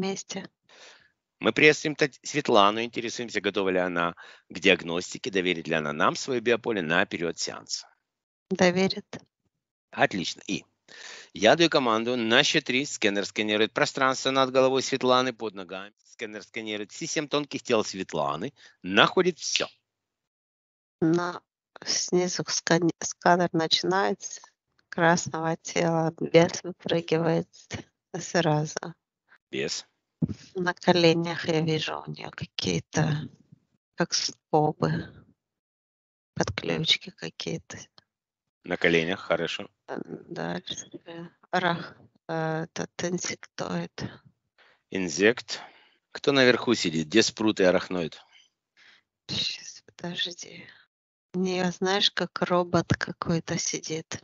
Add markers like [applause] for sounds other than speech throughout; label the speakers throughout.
Speaker 1: Мы на месте.
Speaker 2: Мы приветствуем Светлану, интересуемся, готова ли она к диагностике, доверит ли она нам свое биополе на период сеанса.
Speaker 1: Доверит.
Speaker 2: Отлично. И я даю команду на счет три. Сканер сканирует пространство над головой Светланы, под ногами. Сканер сканирует все семь тонких тел Светланы, находит все.
Speaker 1: Но снизу сканер начинается с красного тела, бес выпрыгивает сразу.
Speaker 2: Без.
Speaker 1: На коленях я вижу у нее какие-то, как скобы, подключки какие-то.
Speaker 2: На коленях, хорошо.
Speaker 1: Э, Дальше. Рах, э, этот инсектоид.
Speaker 2: Инзект. Кто наверху сидит? Где спрут и арахноид?
Speaker 1: Сейчас, подожди. У нее, знаешь, как робот какой-то сидит.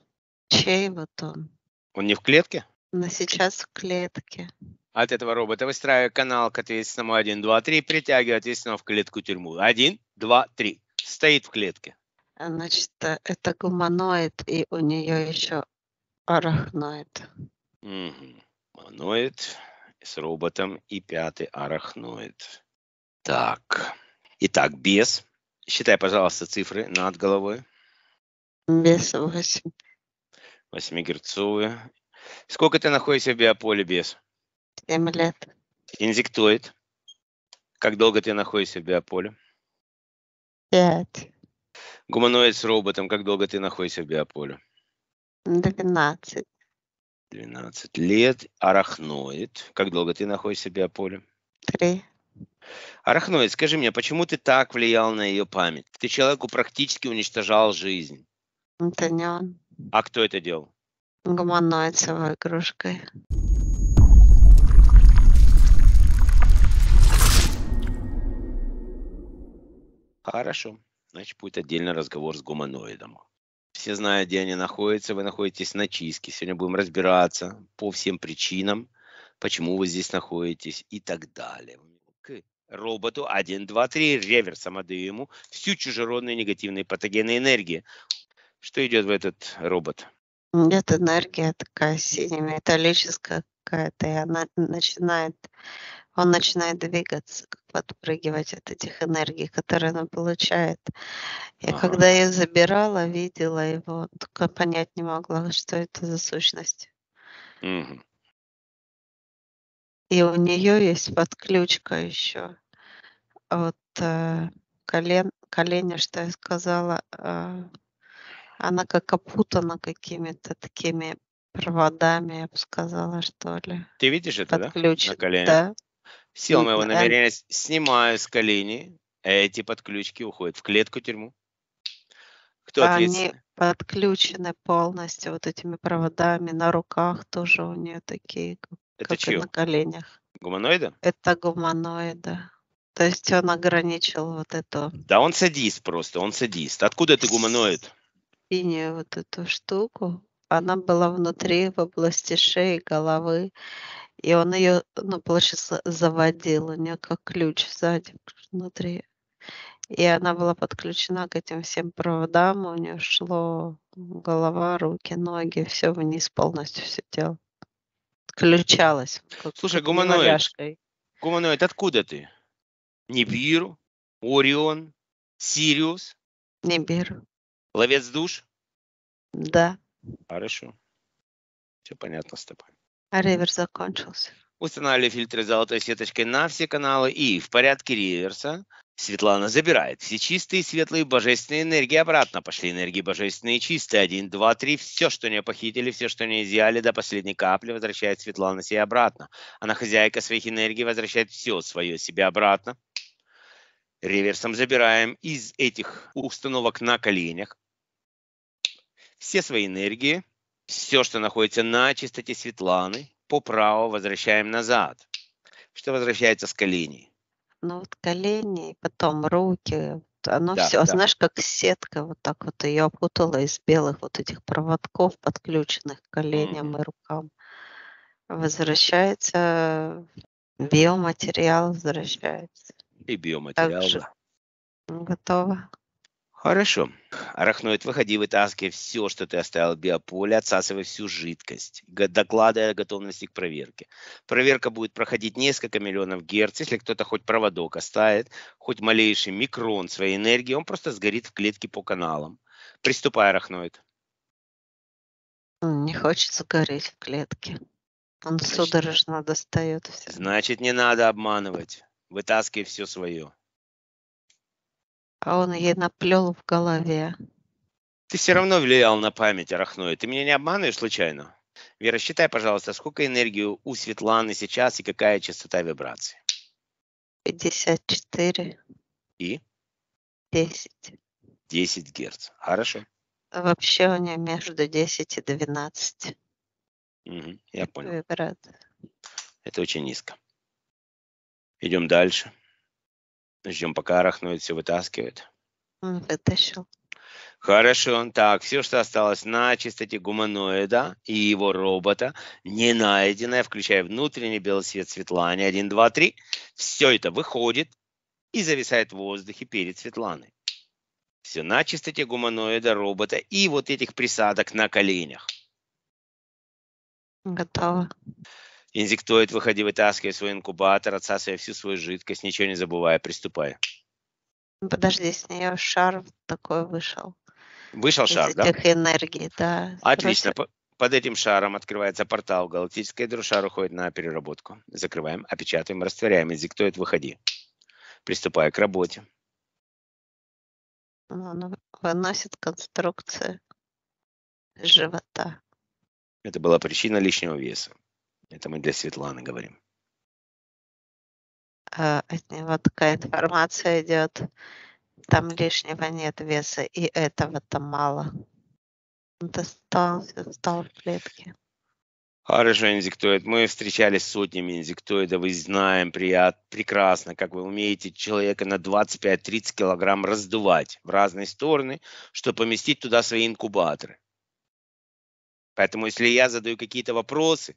Speaker 1: Чей вот он?
Speaker 2: Он не в клетке?
Speaker 1: Но сейчас в клетке.
Speaker 2: От этого робота выстраиваю канал к ответственному 1, 2, 3, притягиваю ответственного в клетку тюрьму. 1, 2, 3. Стоит в клетке.
Speaker 1: Значит, э, это гуманоид, и у нее еще арахноид.
Speaker 2: Мгм. Моноид с роботом и пятый арахноид. Так. Итак, без. Считай, пожалуйста, цифры над головой.
Speaker 1: Без 8.
Speaker 2: 8-герцовые. Сколько ты находишься в биополе без?
Speaker 1: 7 лет.
Speaker 2: Инзектоид. Как долго ты находишься в биополе?
Speaker 1: 5.
Speaker 2: Гуманоид с роботом. Как долго ты находишься в биополе?
Speaker 1: 12.
Speaker 2: 12 лет. Арахноид. Как долго ты находишься в биополе?
Speaker 1: 3.
Speaker 2: Арахноид, скажи мне, почему ты так влиял на ее память? Ты человеку практически уничтожал жизнь.
Speaker 1: Это не он.
Speaker 2: А кто это делал?
Speaker 1: Гуманоид с игрушкой.
Speaker 2: Хорошо. Значит, будет отдельный разговор с гуманоидом. Все знают, где они находятся. Вы находитесь на чистке. Сегодня будем разбираться по всем причинам, почему вы здесь находитесь и так далее. К роботу 1, 2, 3 реверсом отдаю ему всю чужеродную негативные патогенные энергии. Что идет в этот робот?
Speaker 1: Идет энергия такая сине-металлическая какая-то, и она начинает, он начинает двигаться, как подпрыгивать от этих энергий, которые она получает. Я
Speaker 2: Ага.
Speaker 1: когда ее забирала, видела его, только понять не могла, что это за сущность.
Speaker 2: Мгм.
Speaker 1: И у нее есть подключка еще от э, колен, коленя, что я сказала, э, она как опутана какими-то такими проводами, я бы сказала, что ли.
Speaker 2: Ты видишь это, да?
Speaker 1: Подключ...
Speaker 2: На коленях?
Speaker 1: Да.
Speaker 2: Сила моего
Speaker 1: а-
Speaker 2: намерения снимаю с коленей. Эти подключки уходят в клетку тюрьму. Кто
Speaker 1: Они
Speaker 2: ответственный?
Speaker 1: подключены полностью вот этими проводами на руках тоже у нее такие,
Speaker 2: Это
Speaker 1: как и
Speaker 2: чье?
Speaker 1: на коленях.
Speaker 2: Гуманоида?
Speaker 1: Это гуманоиды. То есть он ограничил вот эту
Speaker 2: Да он садист просто, он садист. Откуда ты гуманоид?
Speaker 1: синюю вот эту штуку. Она была внутри, в области шеи, головы. И он ее, ну, получается, заводил. У нее как ключ сзади внутри. И она была подключена к этим всем проводам. У нее шло голова, руки, ноги, все вниз полностью, все тело. Включалось. Как,
Speaker 2: Слушай, гуманоид.
Speaker 1: неваляшкой.
Speaker 2: Гуманоид, откуда ты? Нибиру? Орион? Сириус?
Speaker 1: Не беру.
Speaker 2: Ловец душ?
Speaker 1: Да.
Speaker 2: Хорошо. Все понятно с тобой.
Speaker 1: А ревер закончился.
Speaker 2: Устанавливаю фильтры золотой сеточкой на все каналы и в порядке реверса Светлана забирает все чистые, светлые, божественные энергии обратно. Пошли энергии божественные чистые. Один, два, три. Все, что не похитили, все, что не изъяли, до последней капли возвращает Светлана себе обратно. Она хозяйка своих энергий, возвращает все свое себе обратно. Реверсом забираем из этих установок на коленях все свои энергии, все, что находится на чистоте Светланы, по праву возвращаем назад. Что возвращается с коленей?
Speaker 1: Ну вот колени, потом руки, оно
Speaker 2: Да,
Speaker 1: все,
Speaker 2: да.
Speaker 1: знаешь, как сетка вот так вот ее опутала из белых вот этих проводков, подключенных к коленям
Speaker 2: Мгм.
Speaker 1: и рукам. Возвращается биоматериал, возвращается.
Speaker 2: И биоматериал.
Speaker 1: Также.
Speaker 2: да.
Speaker 1: Готово.
Speaker 2: Хорошо. Арахноид, выходи, вытаскивай все, что ты оставил в биополе, отсасывай всю жидкость, докладывая о готовности к проверке. Проверка будет проходить несколько миллионов герц. Если кто-то хоть проводок оставит, хоть малейший микрон своей энергии, он просто сгорит в клетке по каналам. Приступай, арахноид.
Speaker 1: Не хочется гореть в клетке. Он Значит, судорожно достает все.
Speaker 2: Значит, не надо обманывать. Вытаскивай все свое.
Speaker 1: А он ей наплел в голове.
Speaker 2: Ты все равно влиял на память, Арахной. Ты меня не обманываешь случайно? Вера, считай, пожалуйста, сколько энергии у Светланы сейчас и какая частота вибрации?
Speaker 1: 54.
Speaker 2: И?
Speaker 1: 10.
Speaker 2: 10 герц. Хорошо.
Speaker 1: Вообще у нее между 10 и 12.
Speaker 2: Угу, я понял.
Speaker 1: Вибрация.
Speaker 2: Это очень низко. Идем дальше. Ждем, пока арахноид все вытаскивает.
Speaker 1: Вытащил.
Speaker 2: Хорошо. Так, все, что осталось на чистоте гуманоида и его робота, не найденное, включая внутренний белый свет Светлане, 1, 2, 3, все это выходит и зависает в воздухе перед Светланой. Все на чистоте гуманоида, робота и вот этих присадок на коленях.
Speaker 1: Готово.
Speaker 2: Инзектоид, выходи, вытаскивай свой инкубатор, отсасывай всю свою жидкость, ничего не забывая, приступай.
Speaker 1: Подожди, с нее шар такой вышел.
Speaker 2: Вышел Из шар,
Speaker 1: да? этих энергий, да.
Speaker 2: Отлично. Просто... Под этим шаром открывается портал. Галактическая ядро уходит на переработку. Закрываем, опечатаем, растворяем. Инзектоид, выходи. Приступай к работе.
Speaker 1: Он выносит конструкцию живота.
Speaker 2: Это была причина лишнего веса. Это мы для Светланы говорим.
Speaker 1: А, от него такая информация идет. Там лишнего нет веса, и этого там мало. Он остался, стал в клетке.
Speaker 2: Хорошо, инзектоид. Мы встречались с сотнями инзектоидов и знаем прият, прекрасно, как вы умеете человека на 25-30 килограмм раздувать в разные стороны, чтобы поместить туда свои инкубаторы. Поэтому если я задаю какие-то вопросы,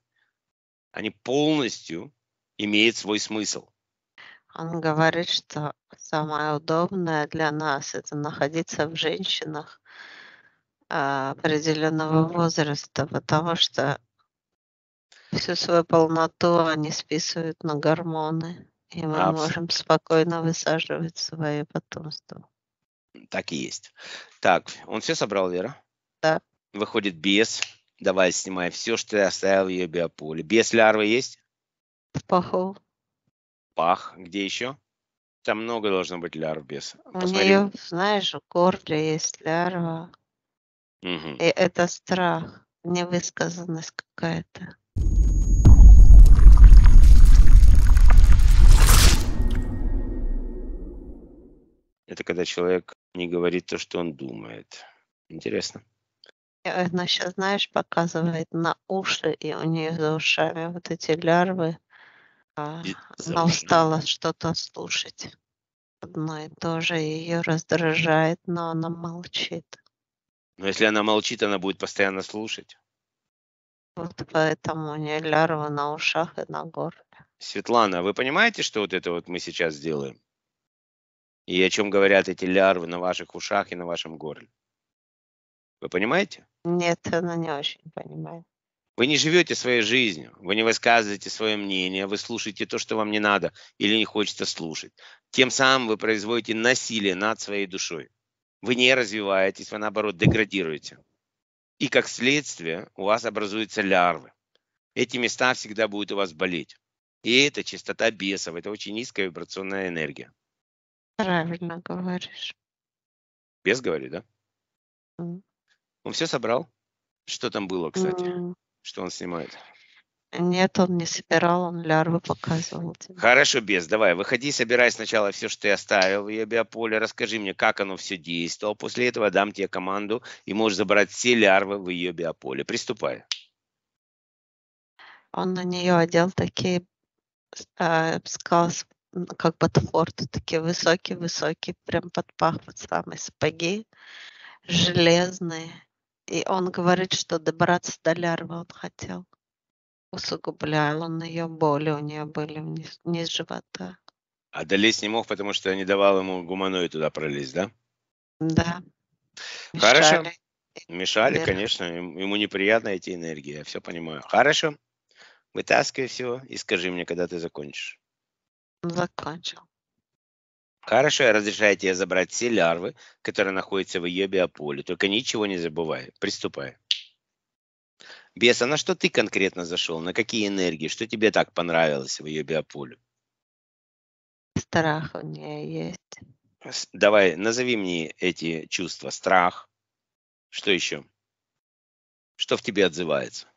Speaker 2: они полностью имеют свой смысл.
Speaker 1: Он говорит, что самое удобное для нас это находиться в женщинах а, определенного возраста, потому что всю свою полноту они списывают на гормоны, и мы Абсолютно. можем спокойно высаживать свое потомство.
Speaker 2: Так и есть. Так, он все собрал, Вера?
Speaker 1: Да.
Speaker 2: Выходит без Давай, снимай все, что ты оставил в ее биополе. Без лярвы есть?
Speaker 1: Паху.
Speaker 2: Пах. Где еще? Там много должно быть лярв без.
Speaker 1: У нее, знаешь, в горле есть лярва.
Speaker 2: Угу.
Speaker 1: И это страх, невысказанность какая-то.
Speaker 2: Это когда человек не говорит то, что он думает. Интересно.
Speaker 1: Она сейчас, знаешь, показывает на уши, и у нее за ушами вот эти лярвы. А, она устала что-то слушать. Одно и то же ее раздражает, но она молчит.
Speaker 2: Но если она молчит, она будет постоянно слушать.
Speaker 1: Вот поэтому у нее лярвы на ушах и на горле.
Speaker 2: Светлана, вы понимаете, что вот это вот мы сейчас делаем? И о чем говорят эти лярвы на ваших ушах и на вашем горле? Вы понимаете?
Speaker 1: Нет, она не очень понимает.
Speaker 2: Вы не живете своей жизнью, вы не высказываете свое мнение, вы слушаете то, что вам не надо или не хочется слушать. Тем самым вы производите насилие над своей душой. Вы не развиваетесь, вы наоборот деградируете. И как следствие у вас образуются лярвы. Эти места всегда будут у вас болеть. И это чистота бесов, это очень низкая вибрационная энергия.
Speaker 1: Правильно говоришь.
Speaker 2: Бес говорит, да?
Speaker 1: Mm.
Speaker 2: Он все собрал? Что там было, кстати? Mm. Что он снимает?
Speaker 1: Нет, он не собирал, он лярвы показывал тебе.
Speaker 2: Хорошо, без, давай, выходи, собирай сначала все, что ты оставил в ее биополе, расскажи мне, как оно все действовало. После этого дам тебе команду, и можешь забрать все лярвы в ее биополе. Приступай.
Speaker 1: Он на нее одел такие, э, сказал, как ботфорты, такие высокие-высокие, прям под пах, вот самые сапоги, железные. И он говорит, что добраться до лярвы он хотел. Усугублял он ее боли, у нее были вниз, вниз живота.
Speaker 2: А долезть не мог, потому что не давал ему гуманоид туда пролезть, да?
Speaker 1: Да.
Speaker 2: Хорошо.
Speaker 1: Мешали.
Speaker 2: Мешали, конечно, ему неприятно эти энергии, я все понимаю. Хорошо. Вытаскивай все и скажи мне, когда ты закончишь.
Speaker 1: Закончил.
Speaker 2: Хорошо, я разрешаю тебе забрать все лярвы, которые находятся в ее биополе. Только ничего не забывай. Приступай. Бес, а на что ты конкретно зашел? На какие энергии? Что тебе так понравилось в ее биополе?
Speaker 1: Страх у нее есть.
Speaker 2: Давай, назови мне эти чувства. Страх. Что еще? Что в тебе отзывается?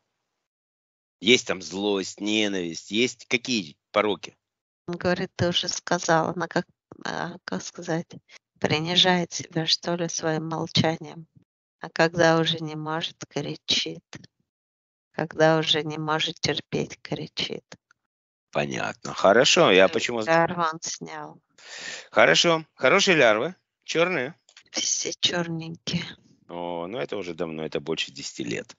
Speaker 2: Есть там злость, ненависть, есть какие пороки?
Speaker 1: Он говорит, ты уже сказала, она как, а, как сказать, принижает себя, что ли, своим молчанием. А когда уже не может, кричит. Когда уже не может терпеть, кричит.
Speaker 2: Понятно. Хорошо, я почему...
Speaker 1: Лярву он снял.
Speaker 2: Хорошо. Хорошие лярвы. Черные.
Speaker 1: Все черненькие.
Speaker 2: О, ну это уже давно, это больше 10 лет.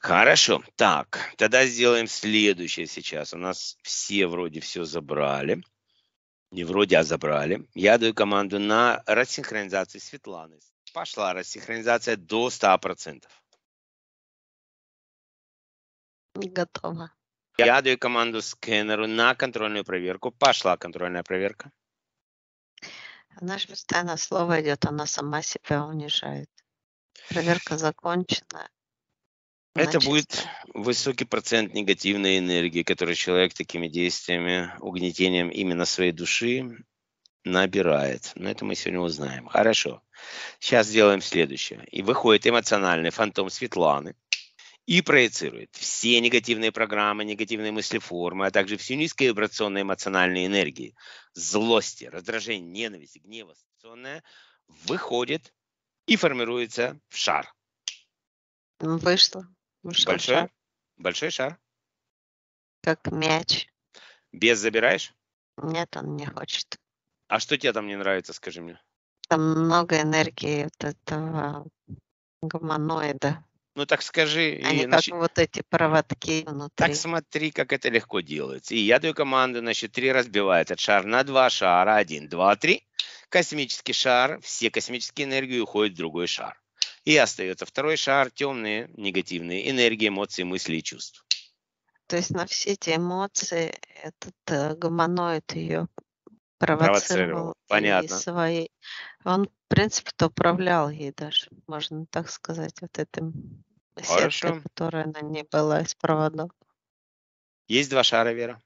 Speaker 2: Хорошо. Так, тогда сделаем следующее сейчас. У нас все вроде все забрали. Не вроде, а забрали. Я даю команду на рассинхронизацию Светланы. Пошла рассинхронизация до 100%.
Speaker 1: Готово.
Speaker 2: Я даю команду скэнеру на контрольную проверку. Пошла контрольная проверка.
Speaker 1: Она же постоянно слово идет, она сама себя унижает. Проверка закончена.
Speaker 2: Это
Speaker 1: Значит,
Speaker 2: будет высокий процент негативной энергии, который человек такими действиями, угнетением именно своей души набирает. Но это мы сегодня узнаем. Хорошо. Сейчас сделаем следующее. И выходит эмоциональный фантом Светланы и проецирует все негативные программы, негативные мыслеформы, а также всю низковибрационную эмоциональную энергии, злости, раздражение, ненависть, гнева, выходит и формируется в шар.
Speaker 1: Вышло. Вышел
Speaker 2: Большой,
Speaker 1: шар,
Speaker 2: большой шар.
Speaker 1: как мяч.
Speaker 2: Без забираешь?
Speaker 1: Нет, он не хочет.
Speaker 2: А что тебе там не нравится, скажи мне?
Speaker 1: Там много энергии вот этого гуманоида.
Speaker 2: Ну так скажи. и
Speaker 1: Они как
Speaker 2: начи-
Speaker 1: вот эти проводки внутри.
Speaker 2: Так смотри, как это легко делается. И я даю команду, значит, три разбиваю этот шар на два шара. Один, два, три. Космический шар, все космические энергии уходят в другой шар. И остается второй шар, темные, негативные энергии, эмоции, мысли и чувства.
Speaker 1: То есть на все эти эмоции этот э, гуманоид ее
Speaker 2: Провоцировал.
Speaker 1: провоцировал.
Speaker 2: Понятно.
Speaker 1: Свои... Он, в принципе-то, управлял ей даже, можно так сказать, вот этим сеткой, которая на ней была из проводов.
Speaker 2: Есть два шара, Вера.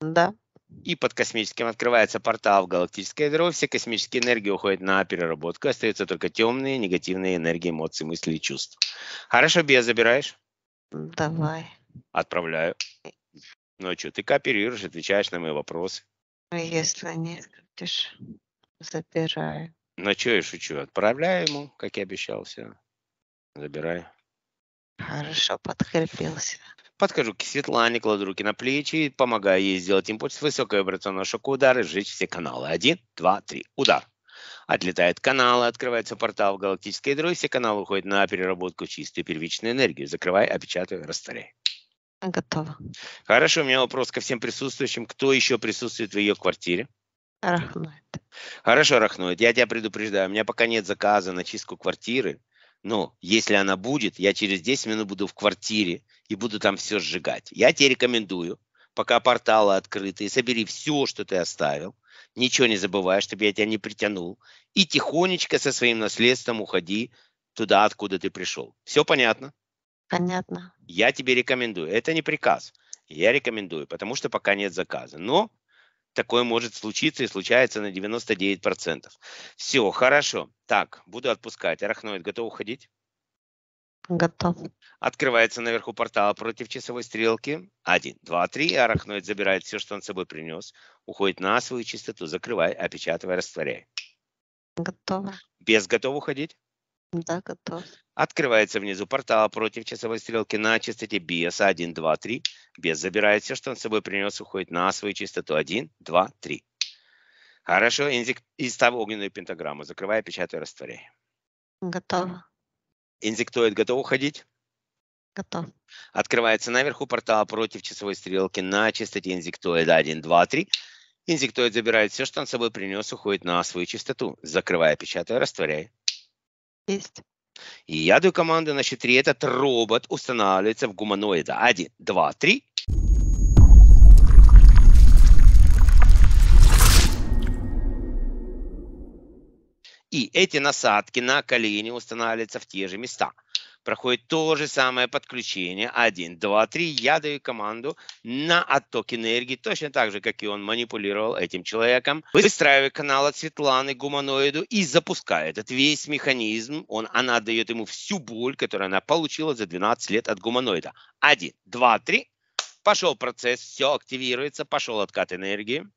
Speaker 1: Да,
Speaker 2: И под космическим открывается портал в галактическое ядро. Все космические энергии уходят на переработку. Остаются только темные, негативные энергии, эмоции, мысли и чувства. Хорошо, без забираешь?
Speaker 1: давай.
Speaker 2: Отправляю. Ну а что, ты кооперируешь, отвечаешь на мои вопросы.
Speaker 1: Ну, Если не хочешь, забираю.
Speaker 2: Ну что я шучу, отправляю ему, как и обещал, все. Забираю.
Speaker 1: Хорошо, подкрепился.
Speaker 2: Подхожу к Светлане, кладу руки на плечи помогаю ей сделать импульс высоковибрационного шока удар и сжечь все каналы. Один, два, три. Удар. Отлетает каналы, открывается портал в галактическое ядро, и все каналы уходят на переработку чистую первичную энергию. Закрывай, опечатай, растворяй.
Speaker 1: Готово.
Speaker 2: Хорошо, у меня вопрос ко всем присутствующим. Кто еще присутствует в ее квартире?
Speaker 1: Рахнует.
Speaker 2: Хорошо, Рахноид, я тебя предупреждаю, у меня пока нет заказа на чистку квартиры, но если она будет, я через 10 минут буду в квартире и буду там все сжигать. Я тебе рекомендую, пока порталы открыты, собери все, что ты оставил, ничего не забывай, чтобы я тебя не притянул, и тихонечко со своим наследством уходи туда, откуда ты пришел. Все понятно?
Speaker 1: Понятно.
Speaker 2: Я тебе рекомендую. Это не приказ. Я рекомендую, потому что пока нет заказа. Но такое может случиться и случается на 99%. Все, хорошо. Так, буду отпускать. Арахноид готов уходить?
Speaker 1: Готов.
Speaker 2: Открывается наверху портал против часовой стрелки. Один, два, три. Арахноид забирает все, что он с собой принес. Уходит на свою чистоту. Закрывай, опечатывай, растворяй.
Speaker 1: Готово.
Speaker 2: Без готов уходить?
Speaker 1: Да, готов.
Speaker 2: Открывается внизу портал против часовой стрелки на частоте BS 1, 2, 3. Без забирает все, что он с собой принес, уходит на свою частоту 1, 2, 3. Хорошо, инзик... и ставь огненную пентаграмму. Закрывай, печатай, растворяй.
Speaker 1: Готово.
Speaker 2: Инсектоид готов уходить?
Speaker 1: Готов.
Speaker 2: Открывается наверху портал против часовой стрелки на частоте инсектоида 1, 2, 3. Инсектоид забирает все, что он с собой принес, уходит на свою частоту. Закрывай, печатай, растворяй.
Speaker 1: Есть.
Speaker 2: И я даю команду на три. Этот робот устанавливается в гуманоида. Один, два, три. И эти насадки на колени устанавливаются в те же места. Проходит то же самое подключение. Один, два, три. Я даю команду на отток энергии, точно так же, как и он манипулировал этим человеком. Выстраиваю канал от Светланы гуманоиду и запускаю этот весь механизм. Он, она дает ему всю боль, которую она получила за 12 лет от гуманоида. Один, два, три. Пошел процесс, все активируется, пошел откат энергии.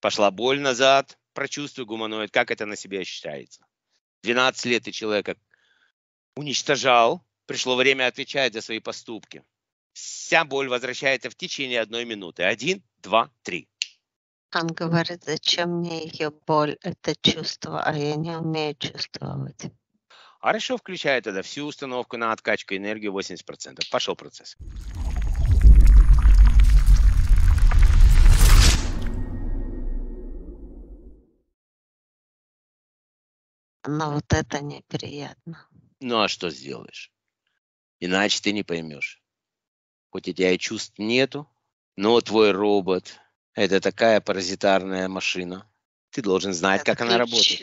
Speaker 2: Пошла боль назад, прочувствуй гуманоид, как это на себе ощущается. 12 лет ты человека уничтожал, пришло время отвечать за свои поступки. Вся боль возвращается в течение одной минуты. Один, два, три.
Speaker 1: Он говорит, зачем мне ее боль, это чувство, а я не умею чувствовать.
Speaker 2: Хорошо, включай тогда всю установку на откачку энергии 80%. Пошел процесс.
Speaker 1: Но вот это неприятно.
Speaker 2: Ну а что сделаешь? Иначе ты не поймешь. Хоть у тебя и чувств нету, но твой робот – это такая паразитарная машина. Ты должен знать, как она работает.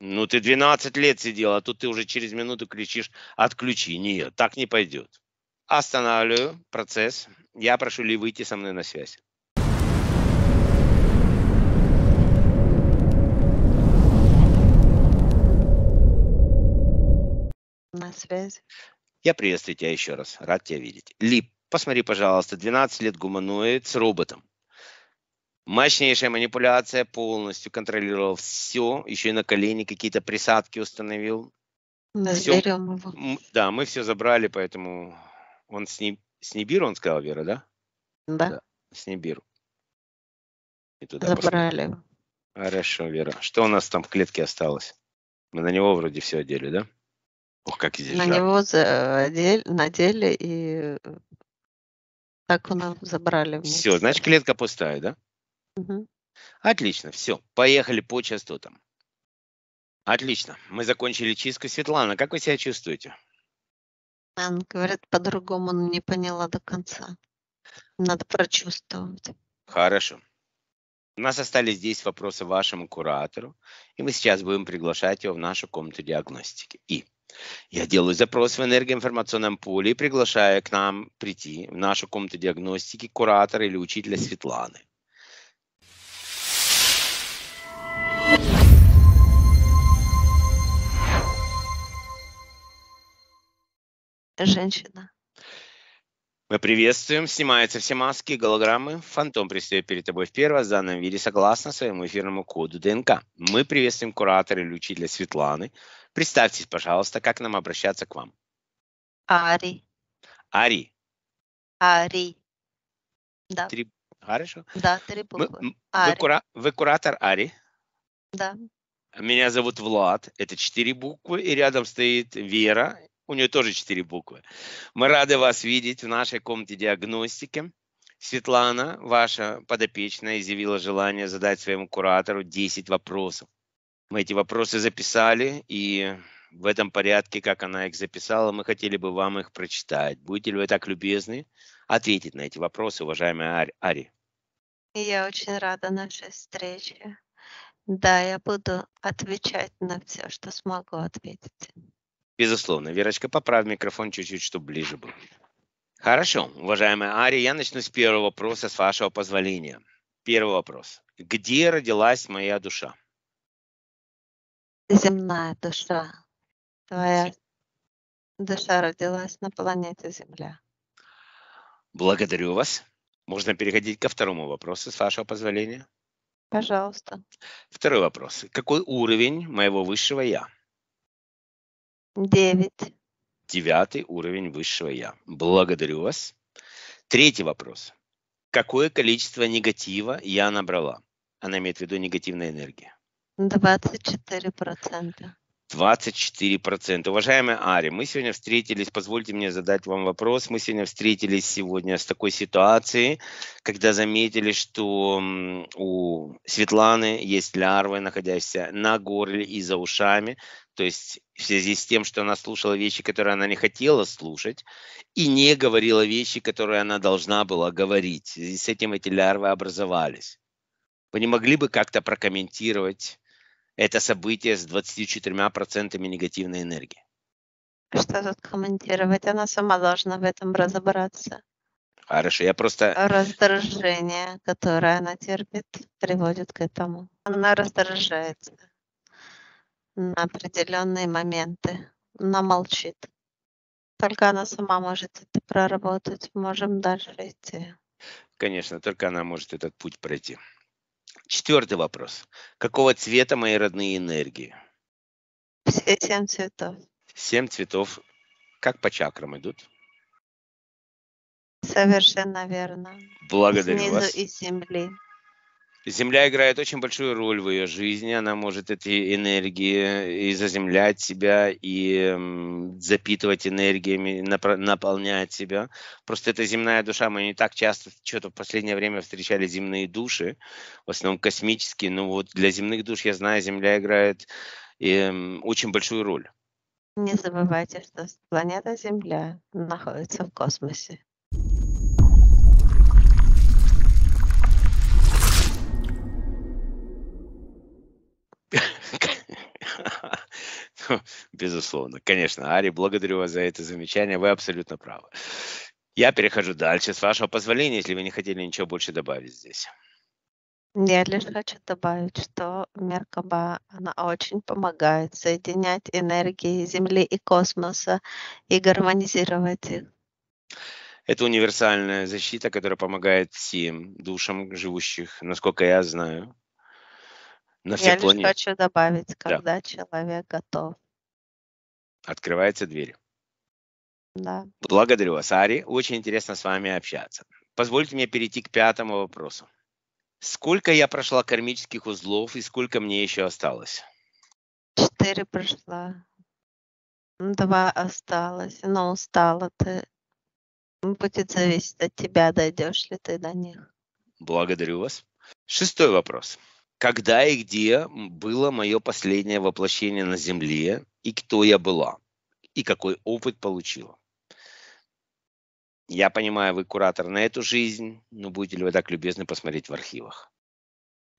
Speaker 2: Ну, ты 12 лет сидел, а тут ты уже через минуту кричишь «отключи». Нет, так не пойдет. Останавливаю процесс. Я прошу Ли выйти со мной на связь.
Speaker 1: На связи.
Speaker 2: Я приветствую тебя еще раз. Рад тебя видеть. Ли, посмотри, пожалуйста, 12 лет гуманоид с роботом. Мощнейшая манипуляция, полностью контролировал все, еще и на колени какие-то присадки установил. Всё.
Speaker 1: Разберем его.
Speaker 2: Да, мы все забрали, поэтому он с, Ни- с Нибиру, он сказал, Вера, да?
Speaker 1: Да,
Speaker 2: Да. С Нибиру. И туда
Speaker 1: забрали.
Speaker 2: Хорошо, Вера. Что у нас там в клетке осталось? Мы на него вроде все одели, да? Ох, как здесь
Speaker 1: На
Speaker 2: жарко.
Speaker 1: него за- одель- надели и э, так у нас забрали. вместе
Speaker 2: Все, значит, клетка пустая, да?
Speaker 1: Мгм.
Speaker 2: Отлично, все, поехали по частотам. Отлично, мы закончили чистку. Светлана, как вы себя чувствуете?
Speaker 1: Он говорит, по-другому не поняла до конца. Надо прочувствовать.
Speaker 2: Хорошо. У нас остались здесь вопросы вашему куратору, и мы сейчас будем приглашать его в нашу комнату диагностики. И я делаю запрос в энергоинформационном поле и приглашаю к нам прийти в нашу комнату диагностики куратора или учителя Светланы.
Speaker 1: Женщина.
Speaker 2: Мы приветствуем, снимаются все маски и голограммы. Фантом предстает перед тобой в первозданном виде согласно своему эфирному коду ДНК. Мы приветствуем куратора или учителя Светланы. Представьтесь, пожалуйста, как нам обращаться к вам.
Speaker 1: Ари.
Speaker 2: Ари.
Speaker 1: Ари. Да,
Speaker 2: Три... Хорошо.
Speaker 1: да, три
Speaker 2: Мы-
Speaker 1: буквы.
Speaker 2: м, вы,
Speaker 1: Ари.
Speaker 2: кура- вы куратор Ари.
Speaker 1: Да.
Speaker 2: Меня зовут Влад. Это четыре буквы. И рядом стоит Вера. У нее тоже четыре буквы. Мы рады вас видеть в нашей комнате диагностики. Светлана, ваша подопечная, изъявила желание задать своему куратору 10 вопросов. Мы эти вопросы записали, и в этом порядке, как она их записала, мы хотели бы вам их прочитать. Будете ли вы так любезны ответить на эти вопросы, уважаемая Ари?
Speaker 1: Я очень рада нашей встрече. Да, я буду отвечать на все, что смогу ответить.
Speaker 2: Безусловно. Верочка, поправь микрофон чуть-чуть, чтобы ближе был. Хорошо, уважаемая Ари, я начну с первого вопроса, с вашего позволения. Первый вопрос. Где родилась моя душа?
Speaker 1: Земная душа. Твоя душа родилась на планете Земля.
Speaker 2: Благодарю вас. Можно переходить ко второму вопросу, с вашего позволения.
Speaker 1: Пожалуйста.
Speaker 2: Второй вопрос. Какой уровень моего высшего я?
Speaker 1: Девять.
Speaker 2: Девятый уровень высшего я. Благодарю вас. Третий вопрос. Какое количество негатива я набрала? Она имеет в виду негативная энергия.
Speaker 1: Двадцать четыре процента.
Speaker 2: 24%. Уважаемая Ари, мы сегодня встретились, позвольте мне задать вам вопрос, мы сегодня встретились сегодня с такой ситуацией, когда заметили, что у Светланы есть лярвы, находящиеся на горле и за ушами, то есть в связи с тем, что она слушала вещи, которые она не хотела слушать, и не говорила вещи, которые она должна была говорить. И с этим эти лярвы образовались. Вы не могли бы как-то прокомментировать это событие с 24% негативной энергии.
Speaker 1: Что тут комментировать? Она сама должна в этом разобраться.
Speaker 2: Хорошо, я просто...
Speaker 1: Раздражение, которое она терпит, приводит к этому. Она раздражается на определенные моменты, но молчит. Только она сама может это проработать. Можем дальше идти.
Speaker 2: Конечно, только она может этот путь пройти. Четвертый вопрос. Какого цвета мои родные энергии?
Speaker 1: Все семь цветов.
Speaker 2: Семь цветов. Как по чакрам идут?
Speaker 1: Совершенно верно.
Speaker 2: Благодарю
Speaker 1: Снизу
Speaker 2: вас.
Speaker 1: и земли.
Speaker 2: Земля играет очень большую роль в ее жизни. Она может эти энергии и заземлять себя, и запитывать энергиями, наполнять себя. Просто это земная душа. Мы не так часто, что-то в последнее время встречали земные души, в основном космические. Но вот для земных душ, я знаю, Земля играет очень большую роль.
Speaker 1: Не забывайте, что планета Земля находится в космосе. [laughs]
Speaker 2: Безусловно. Конечно, Ари, благодарю вас за это замечание. Вы абсолютно правы. Я перехожу дальше. С вашего позволения, если вы не хотели ничего больше добавить здесь.
Speaker 1: Я лишь хочу добавить, что Меркаба, она очень помогает соединять энергии Земли и космоса и гармонизировать их.
Speaker 2: Это универсальная защита, которая помогает всем душам живущих, насколько я знаю,
Speaker 1: на всех Я лишь планетах. хочу добавить, когда да. человек готов.
Speaker 2: Открывается дверь.
Speaker 1: Да.
Speaker 2: Благодарю вас, Ари. Очень интересно с вами общаться. Позвольте мне перейти к пятому вопросу. Сколько я прошла кармических узлов и сколько мне еще осталось?
Speaker 1: Четыре прошла. Два осталось, но устала ты. Будет зависеть от тебя, дойдешь ли ты до них.
Speaker 2: Благодарю вас. Шестой вопрос когда и где было мое последнее воплощение на Земле, и кто я была, и какой опыт получила. Я понимаю, вы куратор на эту жизнь, но будете ли вы так любезны посмотреть в архивах?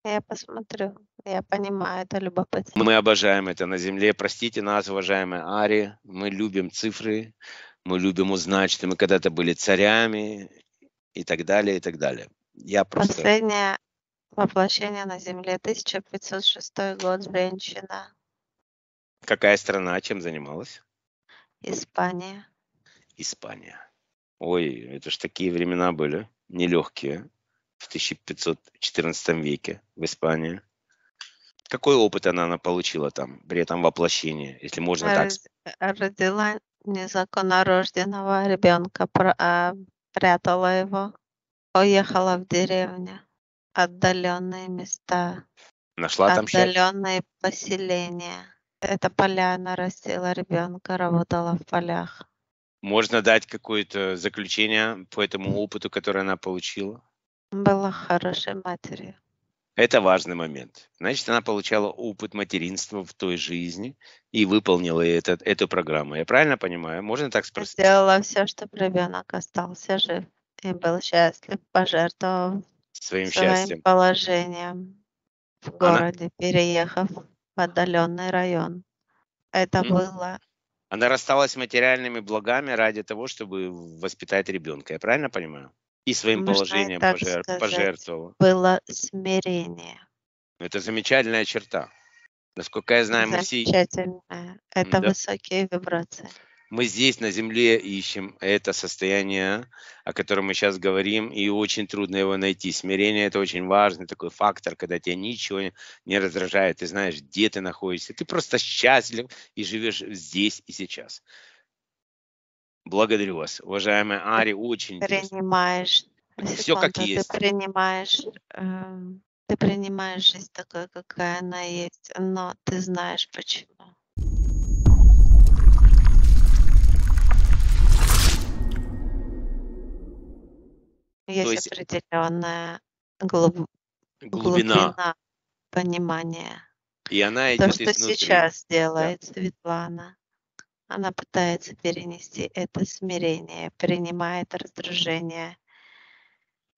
Speaker 1: Я посмотрю. Я понимаю, это любопытно.
Speaker 2: Мы обожаем это на Земле. Простите нас, уважаемые Ари. Мы любим цифры. Мы любим узнать, что мы когда-то были царями и так далее, и так далее. Я просто...
Speaker 1: Последняя Воплощение на Земле, 1506 год, женщина.
Speaker 2: Какая страна, чем занималась?
Speaker 1: Испания.
Speaker 2: Испания. Ой, это ж такие времена были, нелегкие, в 1514 веке в Испании. Какой опыт она, получила там при этом воплощении, если можно так
Speaker 1: сказать? Родила незаконнорожденного ребенка, а, прятала его, уехала в деревню. Отдаленные места,
Speaker 2: Нашла там счастье?
Speaker 1: отдаленные поселения. Это поля, она растила ребенка, работала в полях.
Speaker 2: Можно дать какое-то заключение по этому опыту, который она получила?
Speaker 1: Была хорошей матерью.
Speaker 2: Это важный момент. Значит, она получала опыт материнства в той жизни и выполнила этот, эту программу. Я правильно понимаю? Можно так спросить?
Speaker 1: Сделала все, чтобы ребенок остался жив и был счастлив, пожертвовав
Speaker 2: своим
Speaker 1: своим
Speaker 2: счастьем.
Speaker 1: положением в
Speaker 2: Она,
Speaker 1: городе, переехав в отдаленный район. Это
Speaker 2: м,
Speaker 1: было
Speaker 2: она рассталась с материальными благами ради того, чтобы воспитать ребенка. Я правильно понимаю? И своим
Speaker 1: Можно и
Speaker 2: положением
Speaker 1: так
Speaker 2: пожер-
Speaker 1: сказать.
Speaker 2: пожертвовала.
Speaker 1: было смирение.
Speaker 2: Это замечательная черта. Насколько я знаю, мы все,
Speaker 1: Замечательное. Это
Speaker 2: да,
Speaker 1: высокие вибрации.
Speaker 2: Мы здесь на Земле ищем это состояние, о котором мы сейчас говорим, и очень трудно его найти. Смирение– это очень важный такой фактор, когда тебя ничего не раздражает, ты знаешь, где ты находишься, ты просто счастлив и живешь здесь и сейчас. Благодарю вас, уважаемая Ари, очень
Speaker 1: принимаешь,
Speaker 2: Все как
Speaker 1: секунду, ты
Speaker 2: есть.
Speaker 1: принимаешь, эм, ты принимаешь жизнь такой, какая она есть, но ты знаешь почему. Есть
Speaker 2: есть
Speaker 1: определенная глуб-
Speaker 2: глубина,
Speaker 1: глубина понимания.
Speaker 2: и она
Speaker 1: То,
Speaker 2: идет
Speaker 1: что
Speaker 2: изнутри.
Speaker 1: сейчас
Speaker 2: Да.
Speaker 1: делает Светлана, она пытается перенести это смирение, принимает раздражение,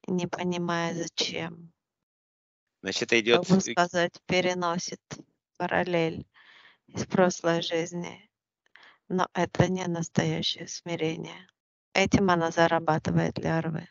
Speaker 1: не понимая зачем.
Speaker 2: Значит, это идет
Speaker 1: бы сказать, переносит параллель из прошлой жизни. Но это не настоящее смирение. Этим она зарабатывает лярвы,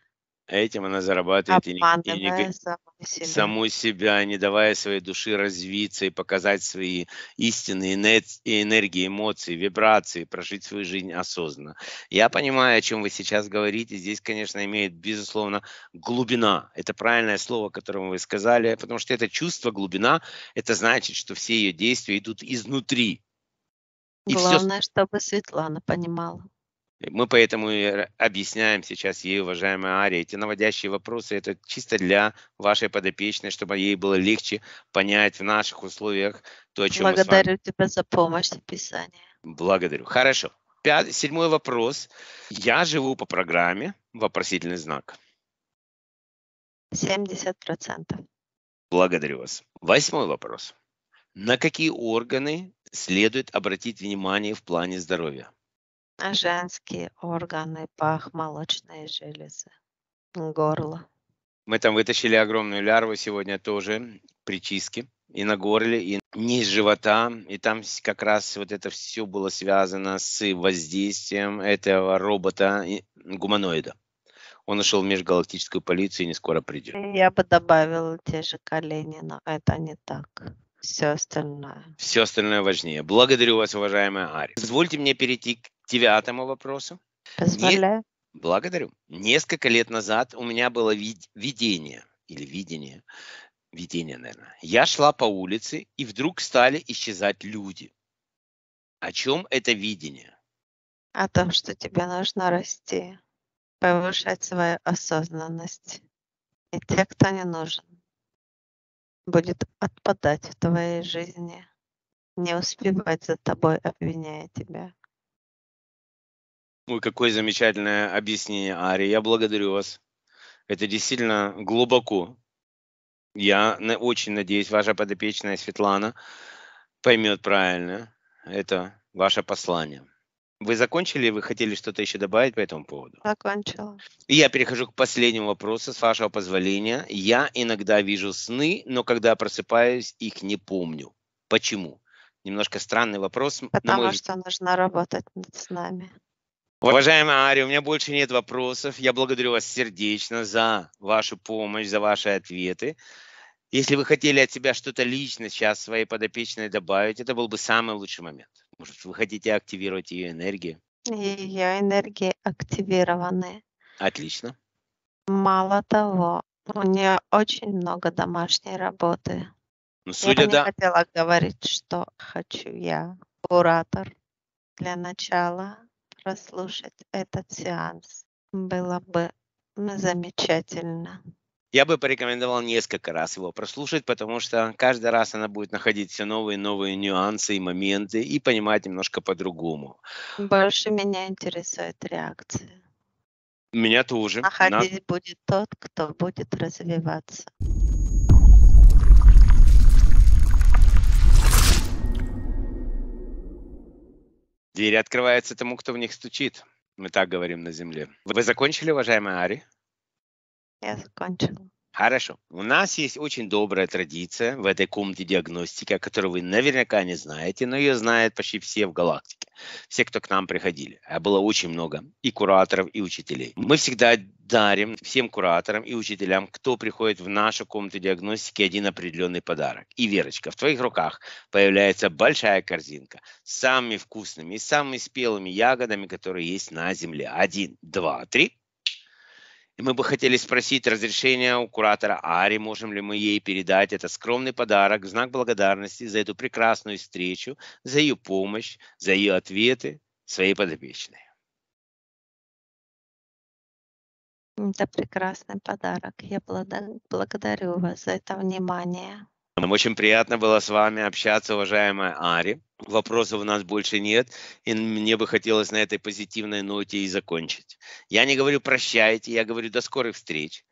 Speaker 2: этим она зарабатывает и, не- и не
Speaker 1: саму себя.
Speaker 2: саму себя, не давая своей души развиться и показать свои истинные энергии, эмоции, вибрации, прожить свою жизнь осознанно. Я понимаю, о чем вы сейчас говорите. Здесь, конечно, имеет, безусловно, глубина. Это правильное слово, которое вы сказали, потому что это чувство глубина, это значит, что все ее действия идут изнутри. И все
Speaker 1: Главное, чтобы Светлана понимала.
Speaker 2: Мы поэтому и объясняем сейчас ей, уважаемая Ария, эти наводящие вопросы, это чисто для вашей подопечной, чтобы ей было легче понять в наших условиях то, о чем мы с вами.
Speaker 1: Благодарю тебя за помощь в описании.
Speaker 2: Благодарю. Хорошо. Пят- Седьмой вопрос. Я живу по программе, вопросительный знак.
Speaker 1: 70%.
Speaker 2: Благодарю вас. Восьмой вопрос. На какие органы следует обратить внимание в плане здоровья?
Speaker 1: Женские органы, пах, молочные железы, горло.
Speaker 2: Мы там вытащили огромную лярву сегодня тоже при чистке. И на горле, и низ живота. И там как раз вот это все было связано с воздействием этого робота и- гуманоида. Он ушел в межгалактическую полицию и не скоро придет.
Speaker 1: Я бы добавила те же колени, но это не так. Все остальное.
Speaker 2: Все остальное важнее. Благодарю вас, уважаемая Ари. Позвольте мне перейти к девятому вопросу.
Speaker 1: Позволяю?
Speaker 2: Благодарю. Несколько лет назад у меня было вид- видение, или видение, видение, наверное. Я шла по улице, и вдруг стали исчезать люди. О чем это видение?
Speaker 1: О том, что тебе нужно расти, повышать свою осознанность. И те, кто не нужен, будет отпадать в твоей жизни, не успевать за тобой, обвиняя тебя.
Speaker 2: Ой, какое замечательное объяснение, Ари. Я благодарю вас. Это действительно глубоко. Я очень надеюсь, ваша подопечная Светлана поймет правильно. Это ваше послание. Вы закончили? Вы хотели что-то еще добавить по этому поводу?
Speaker 1: Закончила.
Speaker 2: И я перехожу к последнему вопросу, с вашего позволения. Я иногда вижу сны, но когда просыпаюсь, их не помню. Почему? Немножко странный вопрос.
Speaker 1: Потому
Speaker 2: мой
Speaker 1: что нужно работать над с нами.
Speaker 2: Уважаемая Ария, у меня больше нет вопросов. Я благодарю вас сердечно за вашу помощь, за ваши ответы. Если вы хотели от себя что-то лично сейчас своей подопечной добавить, это был бы самый лучший момент. Может, вы хотите активировать ее энергию?
Speaker 1: Ее энергии активированы.
Speaker 2: Отлично.
Speaker 1: Мало того, у нее очень много домашней работы.
Speaker 2: Ну,
Speaker 1: Я
Speaker 2: судя
Speaker 1: не
Speaker 2: да,
Speaker 1: хотела говорить, что хочу я, куратор. Для начала прослушать этот сеанс было бы замечательно.
Speaker 2: я бы порекомендовал несколько раз его прослушать, потому что каждый раз она будет находить все новые и новые нюансы и моменты и понимать немножко по-другому.
Speaker 1: Больше меня интересует реакция.
Speaker 2: Меня тоже. На-
Speaker 1: Находить будет тот, кто будет развиваться.
Speaker 2: Двери открываются тому, кто в них стучит. Мы так говорим на земле. Вы закончили, уважаемая Ари?
Speaker 1: Я закончила.
Speaker 2: Хорошо. У нас есть очень добрая традиция в этой комнате диагностики, о которой вы наверняка не знаете, но ее знают почти все в галактике. Все, кто к нам приходили. А было очень много и кураторов, и учителей. Мы всегда дарим всем кураторам и учителям, кто приходит в нашу комнату диагностики, один определенный подарок. И, Верочка, в твоих руках появляется большая корзинка с самыми вкусными и самыми спелыми ягодами, которые есть на Земле. Один, два, три. И мы бы хотели спросить разрешения у куратора Ари, можем ли мы ей передать этот скромный подарок в знак благодарности за эту прекрасную встречу, за ее помощь, за ее ответы своей подопечной.
Speaker 1: Это прекрасный подарок. Я благодарю вас за это внимание.
Speaker 2: Нам очень приятно было с вами общаться, уважаемая Ари. Вопросов у нас больше нет, и мне бы хотелось на этой позитивной ноте и закончить. Я не говорю прощайте, я говорю до скорых встреч.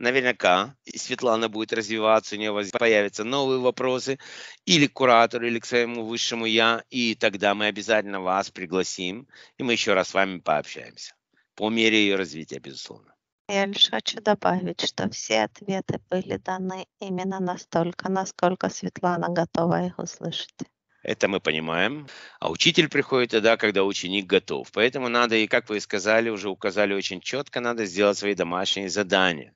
Speaker 2: Наверняка Светлана будет развиваться, у нее появятся новые вопросы или к куратору, или к своему высшему я, и тогда мы обязательно вас пригласим, и мы еще раз с вами пообщаемся по мере ее развития, безусловно.
Speaker 1: Я лишь хочу добавить, что все ответы были даны именно настолько, насколько Светлана готова их услышать.
Speaker 2: Это мы понимаем. А учитель приходит тогда, когда ученик готов. Поэтому надо, и как вы сказали, уже указали очень четко, надо сделать свои домашние задания.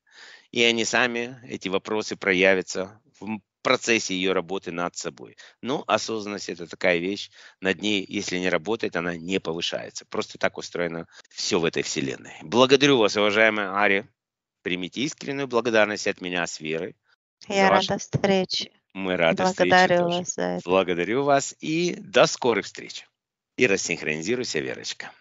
Speaker 2: И они сами, эти вопросы проявятся в процессе ее работы над собой. Ну, осознанность – это такая вещь, над ней, если не работает, она не повышается. Просто так устроено все в этой вселенной. Благодарю вас, уважаемая Ари. Примите искреннюю благодарность от меня с верой.
Speaker 1: Я рада ваш... встрече.
Speaker 2: Мы рады
Speaker 1: Благодарю встрече вас за это.
Speaker 2: Благодарю вас и до скорых встреч. И рассинхронизируйся, Верочка.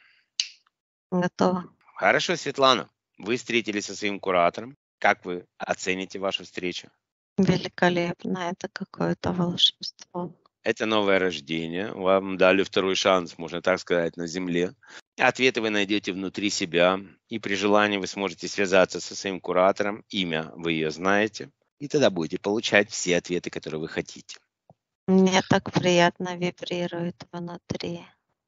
Speaker 1: Готово.
Speaker 2: Хорошо, Светлана. Вы встретились со своим куратором. Как вы оцените вашу встречу?
Speaker 1: Великолепно, это какое-то волшебство.
Speaker 2: Это новое рождение. Вам дали второй шанс, можно так сказать, на Земле. Ответы вы найдете внутри себя, и при желании вы сможете связаться со своим куратором, имя вы ее знаете, и тогда будете получать все ответы, которые вы хотите.
Speaker 1: Мне так приятно вибрирует внутри.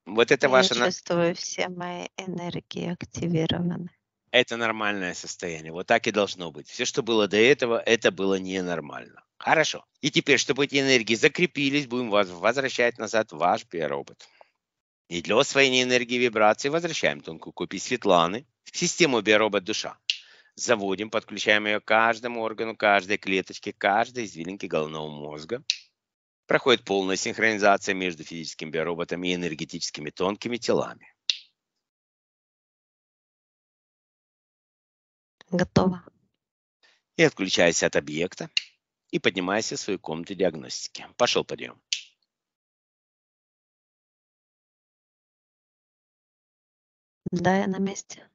Speaker 2: Вот это
Speaker 1: Я
Speaker 2: ваше...
Speaker 1: чувствую все мои энергии активированы.
Speaker 2: Это нормальное состояние. Вот так и должно быть. Все, что было до этого, это было ненормально. Хорошо. И теперь, чтобы эти энергии закрепились, будем вас возвращать назад ваш биоробот. И для освоения энергии вибрации возвращаем тонкую копию Светланы в систему биоробот душа. Заводим, подключаем ее к каждому органу, каждой клеточке, каждой извилинке головного мозга. Проходит полная синхронизация между физическим биороботом и энергетическими тонкими телами.
Speaker 1: Готово.
Speaker 2: И отключайся от объекта и поднимайся в свою комнату диагностики. Пошел подъем.
Speaker 1: Да, я на месте.